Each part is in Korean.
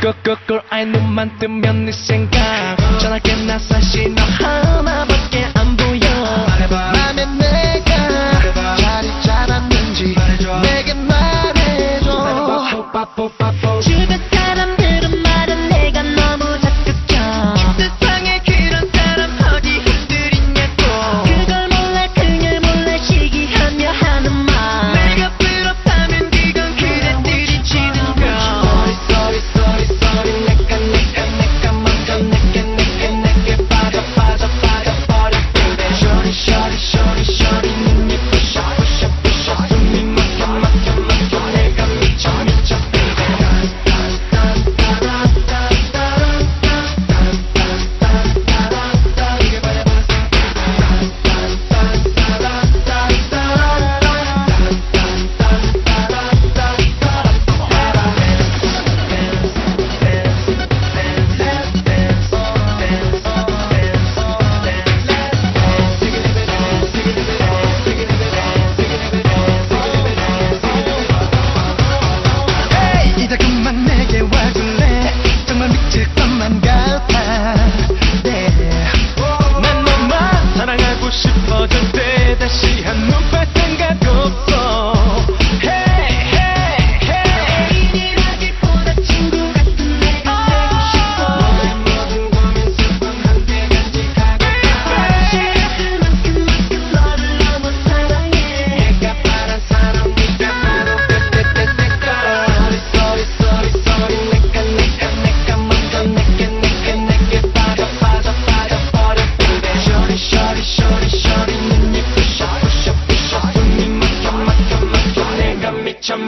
끄끄끌 아이 눈만 뜨면 네 생각. 전화게 나 사실 너 하나밖에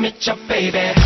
Meet your baby.